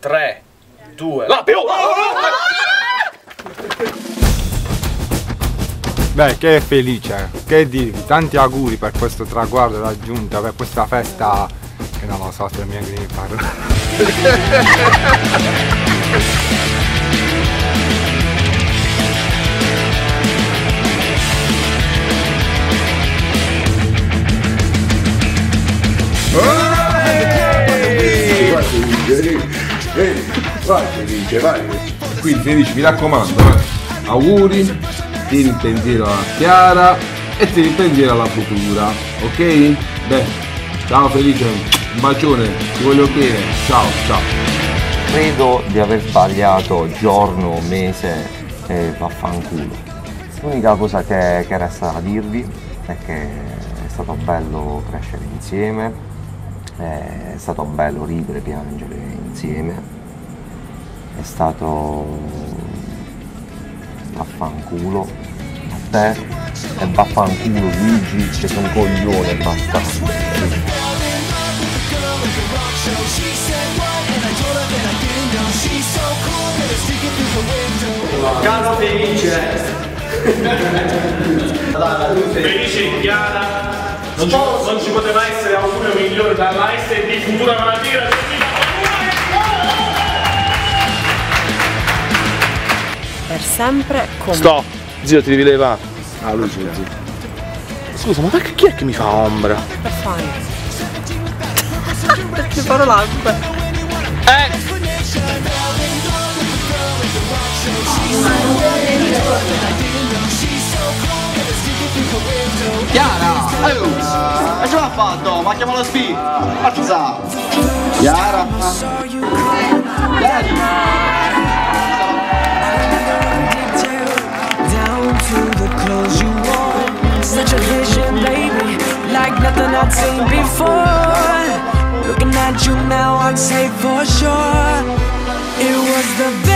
3, 2, La più! Beh, che felice, che dirvi, tanti auguri per questo traguardo raggiunto, per questa festa che non lo so se mi viene di. Vai Felice, vieni, vai Felice, vai. Quindi Felice, mi raccomando, eh. auguri, tieni in pensiero a Chiara e tieni in pensiero alla futura, ok? Beh, ciao Felice, un bacione, ti voglio bene, ciao, ciao. Credo di aver sbagliato giorno, mese e vaffanculo. L'unica cosa che, che resta da dirvi è che è stato bello crescere insieme, è stato bello ridere, piangere insieme, è stato vaffanculo a te e vaffanculo Luigi che sono un coglione bastante. Caro felice! felice in Chiara! Non ci, non ci poteva essere augurio migliore dalla SD Futura Mattina! Sempre con Sto! Zio, ti devi levare. Ah, lui sì, sì. Scusa, ma perché chi è che mi fa ombra? per fare. Perché farò l'acqua. Eh! Chiara! Oh! E ce l'ha fatto? Ma chiama lo spi! Forza! Chiara! Clothes you wore. Such a vision, baby, like nothing I'd seen before. Looking at you now, I'd say for sure it was the.